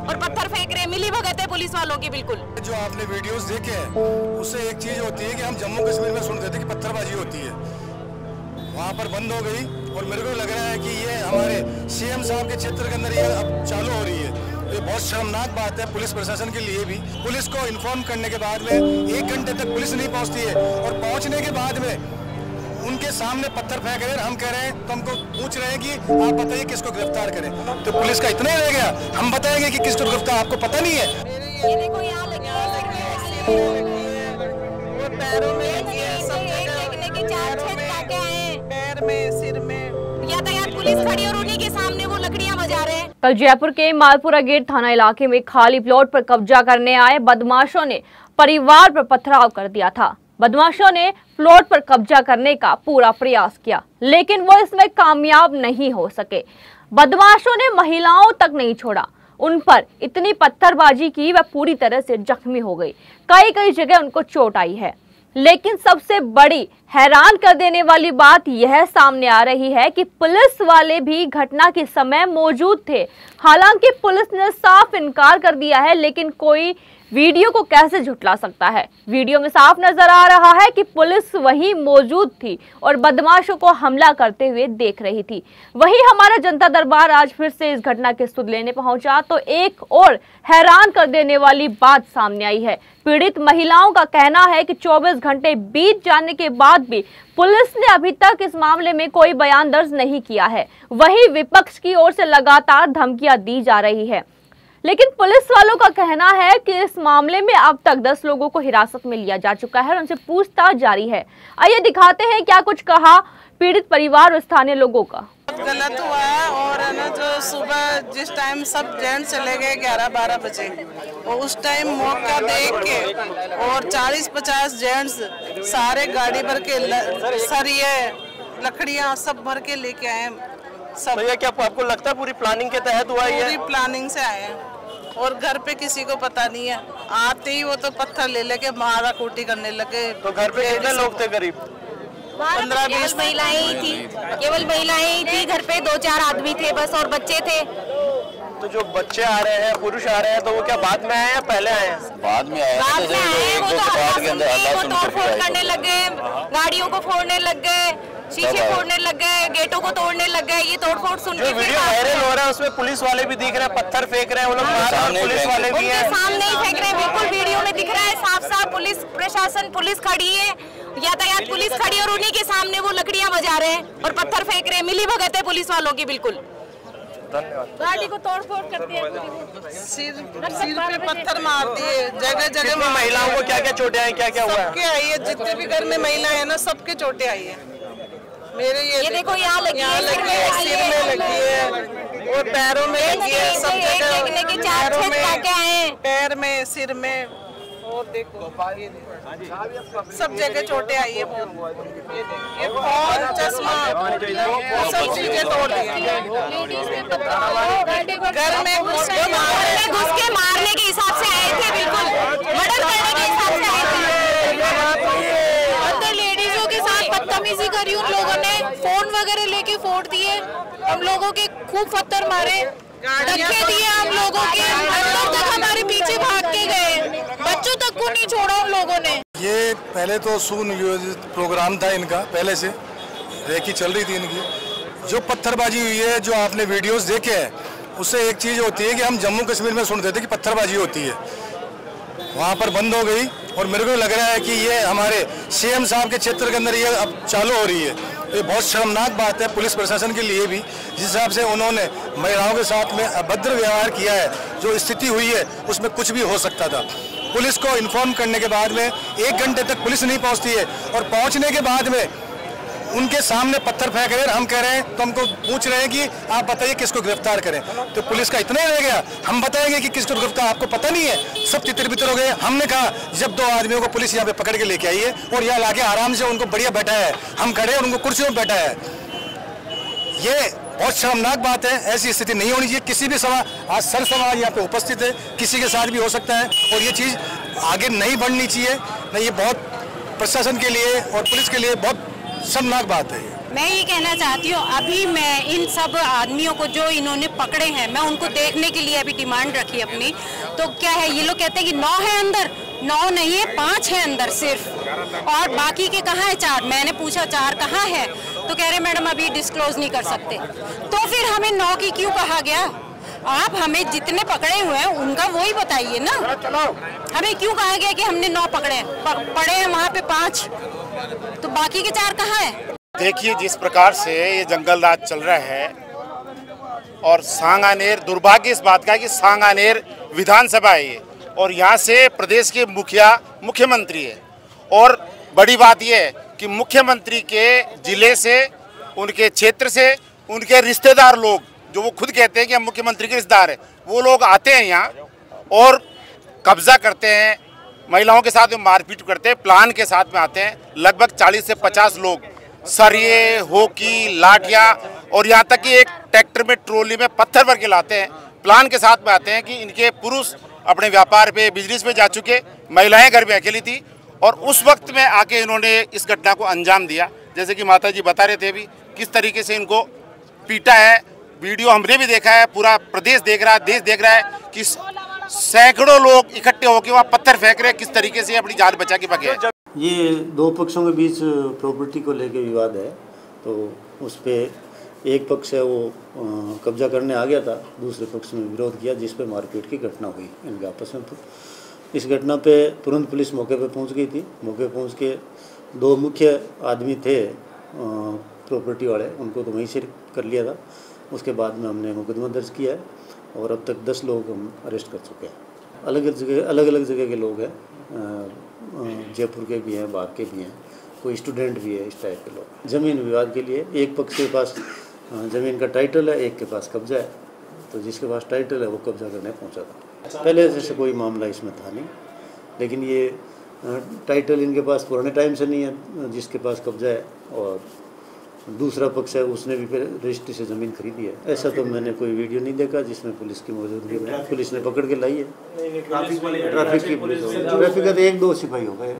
और पत्थर फेंक रहे मिली भगत है पुलिस वालों की, बिल्कुल। जो आपने वीडियोस देखे हैं, उससे एक चीज़ होती है कि हम जम्मू कश्मीर में सुनते थे कि पत्थरबाजी होती है। वहाँ पर बंद हो गई और मेरे को लग रहा है कि ये हमारे सीएम साहब के क्षेत्र के अंदर ये अब चालू हो रही है। ये बहुत शर्मनाक बात है पुलिस प्रशासन के लिए भी। पुलिस को इन्फॉर्म करने के बाद में एक घंटे तक पुलिस नहीं पहुँचती है और पहुँचने के बाद में उनके सामने पत्थर फेंक रहे हैं। हम कह रहे हैं तो हमको पूछ रहे हैं कि आप बताइए किसको गिरफ़्तार करें। तो पुलिस का इतना ही रह गया। हम बताएँगे कि किसको गिरफ़्तार आपको पता नहीं ये देखो यहाँ लगी वो पैरों में लगी सब जगह पैरों में पैर में सिर में। यातायात पुलिस खड़ी और उन्हीं के सामने वो लकड़ियाँ बजा रहे हैं। कल जयपुर के मालपुरा गेट थाना इलाके में खाली प्लॉट पर कब्जा करने आए बदमाशों ने परिवार पर पथराव कर दिया था। बदमाशों ने प्लॉट पर कब्जा करने का पूरा प्रयास किया, लेकिन वो इसमें कामयाब नहीं हो सके। बदमाशों ने महिलाओं तक नहीं छोड़ा। उन पर इतनी पत्थरबाजी की, वह पूरी तरह से जख्मी हो गई। कई कई जगह उनको चोट आई है। लेकिन सबसे बड़ी हैरान कर देने वाली बात यह सामने आ रही है कि पुलिस वाले भी घटना के समय मौजूद थे। हालाँकि पुलिस ने साफ़ इनकार कर दिया है, लेकिन कोई वीडियो को कैसे झुटला सकता है? वीडियो में साफ़ नज़र आ रहा है कि पुलिस वहीं मौजूद थी और बदमाशों को हमला करते हुए देख रही थी। वहीं हमारा जनता दरबार आज फिर से इस घटना के सुध लेने पहुँचा तो एक और हैरान कर देने वाली बात सामने आई है। पीड़ित महिलाओं का कहना है कि 24 घंटे बीत जाने के बाद भी पुलिस ने अभी तक इस मामले में कोई बयान दर्ज नहीं किया है। वहीं विपक्ष की ओर से लगातार धमकियाँ दी जा रही है। लेकिन पुलिस वालों का कहना है कि इस मामले में अब तक 10 लोगों को हिरासत में लिया जा चुका है और उनसे पूछताछ जारी है। आइए दिखाते हैं क्या कुछ कहा पीड़ित परिवार और स्थानीय लोगों का। गलत हुआ है और है ना जो सुबह जिस टाइम सब जेंट्स चले गए ग्यारह बारह बजे और उस टाइम मौका देख के और चालीस पचास जेंट्स सारे गाड़ी भर के ल- सरिये लकड़ियाँ सब भर के लेके आए सब भैया क्या आपको लगता है पूरी प्लानिंग के तहत हुआ ये? पूरी प्लानिंग से आए हैं। और घर पे किसी को पता नहीं है। आते ही वो तो पत्थर ले लेके मारा कूटी करने लगे। तो घर पे कितने लोग थे करीब पंद्रह बीस महिलाएँ ही थी। केवल महिलाएँ ही थी। घर पे दो चार आदमी थे बस और बच्चे थे। तो जो बच्चे आ रहे हैं पुरुष आ रहे हैं तो वो क्या बाद में आए हैं या पहले आए? हैं बाद में आया बाद तो में जैसे आए वो तो हल्ला सुन फोड़ करने आए लग गए गाड़ियों को फोड़ने लग गए शीशे फोड़ने लग गए गेटों को तोड़ने लग गए ये तोड़ फोड़ सुन जो वीडियो वायरल हो रहा है उसमें पुलिस वाले भी दिख रहे हैं पत्थर फेंक रहे हैं वो लोग पुलिस वाले भी हैं। सामने ही फेंक रहे हैं बिल्कुल वीडियो में दिख रहा है साफ़ साफ़ पुलिस प्रशासन पुलिस खड़ी है यातायात पुलिस खड़ी है और उन्हीं के सामने वो लकड़ियाँ बजा रहे हैं और पत्थर फेंक रहे हैं मिली भगत है पुलिस वालों की बिल्कुल। गाड़ी को तोड़ फोड़ करते हैं सिर सिर पे पत्थर मार दिए जगह जगह महिलाओं को क्या क्या चोटें आई क्या क्या हुआ? है सबके आई है। जितने भी घर में महिला है ना सबके चोटें आई है। मेरे ये, ये देखो यहाँ लगी यहाँ है, लगी है सिर में लगी है। और पैरों में लगी है सब जगह पैरों में हैं। पैर में सिर में और देखो। सब जगह चोटें आई है बहुत। ये फ़ोन चश्मा। सब चीज़ें तोड़ दी घर में घुस के मार में घुस के मारने के हिसाब से आए थे बिल्कुल। मर्डर करने के हिसाब से आए थे। अंदर लेडीजों के साथ बदतमीजी करी उन लोगों ने फ़ोन वगैरह लेके फोड़ दिए। हम लोगों के खूब पत्थर मारे। धक्के दिए हम लोगों के। अंदर तक हमारे पीछे भाग के गए। बच्चों तक को नहीं छोड़ा उन लोगों ने। ये पहले तो सुनियोजित प्रोग्राम था इनका पहले से। रेकी चल रही थी इनकी। जो पत्थरबाजी हुई है जो आपने वीडियोस देखे हैं उससे एक चीज़ होती है कि हम जम्मू कश्मीर में सुनते थे कि पत्थरबाजी होती है। वहाँ पर बंद हो गई और मेरे को लग रहा है कि ये हमारे सीएम साहब के क्षेत्र के अंदर ये अब चालू हो रही है। ये बहुत शर्मनाक बात है पुलिस प्रशासन के लिए भी। जिस हिसाब से उन्होंने महिलाओं के साथ में अभद्र व्यवहार किया है, जो स्थिति हुई है, उसमें कुछ भी हो सकता था। पुलिस को इन्फॉर्म करने के बाद में एक घंटे तक पुलिस नहीं पहुँचती है और पहुँचने के बाद में उनके सामने पत्थर फेंक रहे हैं, हम कह रहे हैं तो हमको पूछ रहे हैं कि आप बताइए किसको गिरफ़्तार करें। तो पुलिस का इतना रह गया, हम बताएँगे कि किसको गिरफ़्तार, आपको पता नहीं है। सब तितर बितर हो गए, हमने कहा, जब दो आदमियों को पुलिस यहाँ पे पकड़ के लेके आई है, और यहाँ लाके आराम से उनको बढ़िया बैठा है, हम खड़े और उनको कुर्सियों में बैठा है। ये बहुत शर्मनाक बात है, ऐसी स्थिति नहीं होनी चाहिए। किसी भी सभा आज सर समाज यहाँ पे उपस्थित है, किसी के साथ भी हो सकता है, और ये चीज़ आगे नहीं बढ़नी चाहिए। नहीं, ये बहुत प्रशासन के लिए और पुलिस के लिए बहुत शर्मनाक बात है मैं ये कहना चाहती हूँ अभी मैं इन सब आदमियों को जो इन्होंने पकड़े हैं मैं उनको देखने के लिए अभी डिमांड रखी अपनी। तो क्या है ये लोग कहते हैं कि नौ है अंदर नौ नहीं है पाँच है अंदर सिर्फ़। और बाकी के कहाँ है चार? मैंने पूछा चार कहाँ है? तो कह रहे मैडम अभी डिस्क्लोज नहीं कर सकते। तो फिर हमें नौ की क्यों कहा गया? आप हमें जितने पकड़े हुए हैं उनका वही बताइए ना। हमें क्यों कहा गया कि हमने नौ पकड़े हैं? पड़े हैं वहाँ पे पाँच। तो बाकी के चार कहाँ है? देखिए, जिस प्रकार से ये जंगल राज चल रहा है और सांगानेर, दुर्भाग्य इस बात का है कि सांगानेर विधानसभा है ये और यहाँ से प्रदेश के मुखिया, मुख्यमंत्री है। और बड़ी बात यह है कि मुख्यमंत्री के ज़िले से, उनके क्षेत्र से, उनके रिश्तेदार लोग, जो वो खुद कहते हैं कि हम मुख्यमंत्री के रिश्तेदार हैं, वो लोग आते हैं यहाँ और कब्जा करते हैं महिलाओं के साथ में मारपीट करते हैं, प्लान के साथ में आते हैं। लगभग 40 से 50 लोग, सरिये, होकी, लाठिया, और यहाँ तक कि एक ट्रैक्टर में, ट्रोली में पत्थर भर के लाते हैं। प्लान के साथ में आते हैं कि इनके पुरुष अपने व्यापार पे बिज़नेस पे जा चुके, महिलाएँ घर में अकेली थी, और उस वक्त में आके इन्होंने इस घटना को अंजाम दिया। जैसे कि माता जी बता रहे थे अभी, किस तरीके से इनको पीटा है, वीडियो हमने भी देखा है, पूरा प्रदेश देख रहा है, देश देख रहा है कि सैकड़ों लोग इकट्ठे होकर वहाँ पत्थर फेंक रहे हैं। किस तरीके से अपनी जान बचा के भगे ये दो पक्षों के बीच प्रॉपर्टी को लेकर विवाद है। तो उस पर एक पक्ष है वो कब्जा करने आ गया था। दूसरे पक्ष ने विरोध किया, जिस पर मारपीट की घटना हुई इनके आपस में। इस घटना पे तुरंत पुलिस मौके पे पहुँच गई थी। मौके पहुँच के दो मुख्य आदमी थे प्रॉपर्टी वाले। उनको तो वहीं से कर लिया था। उसके बाद में हमने मुकदमा दर्ज किया है। और अब तक दस लोग हम अरेस्ट कर चुके हैं। अलग जगह, अलग अलग जगह के लोग हैं। जयपुर के भी हैं बाहर के भी हैं। कोई स्टूडेंट भी है इस टाइप के लोग। ज़मीन विवाद के लिए एक पक्ष के पास ज़मीन का टाइटल है, एक के पास कब्जा है। तो जिसके पास टाइटल है, वो कब्जा करने पहुँचा था। पहले जैसे कोई मामला इसमें था नहीं। लेकिन ये टाइटल इनके पास पुराने टाइम से नहीं है, जिसके पास कब्जा है। और दूसरा पक्ष है उसने भी फिर रजिस्ट्री से ज़मीन खरीदी है। ऐसा तो मैंने कोई वीडियो नहीं देखा जिसमें पुलिस की मौजूदगी में पुलिस ने पकड़ के लाई है। ट्रैफ़िक की पुलिस ट्रैफ़िक का तो एक दो सिपाही हो गए।